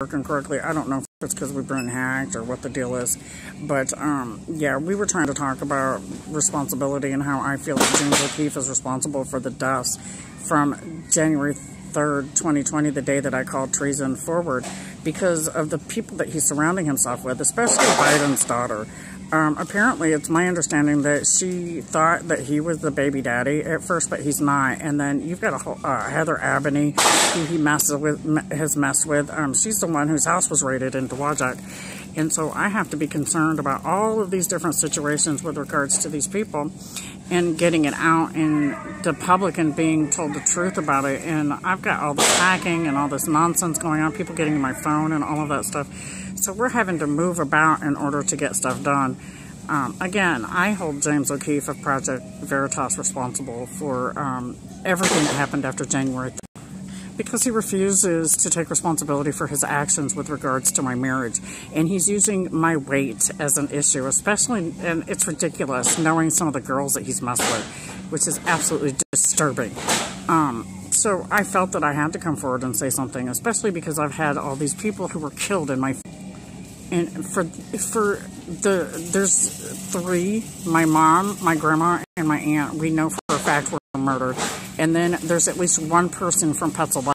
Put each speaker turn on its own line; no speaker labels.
working correctly. I don't know if it's because we've been hacked or what the deal is. But um, yeah, we were trying to talk about responsibility and how I feel that James O'Keefe is responsible for the deaths from January 3rd, 2020, the day that I called treason forward, because of the people that he's surrounding himself with, especially Biden's daughter. Um, apparently, it's my understanding that she thought that he was the baby daddy at first, but he's not. And then you've got a whole, uh, Heather Abney, who he messes with, has messed with. Um, she's the one whose house was raided in Dowagiac. And so I have to be concerned about all of these different situations with regards to these people and getting it out and the public and being told the truth about it. And I've got all this hacking and all this nonsense going on, people getting my phone and all of that stuff. So we're having to move about in order to get stuff done. Um, again, I hold James O'Keefe of Project Veritas responsible for um, everything that happened after January because he refuses to take responsibility for his actions with regards to my marriage. And he's using my weight as an issue, especially, and it's ridiculous knowing some of the girls that he's messed with, which is absolutely disturbing. Um, so I felt that I had to come forward and say something, especially because I've had all these people who were killed in my and for for the there's three my mom my grandma and my aunt we know for a fact were murdered and then there's at least one person from Pennsylvania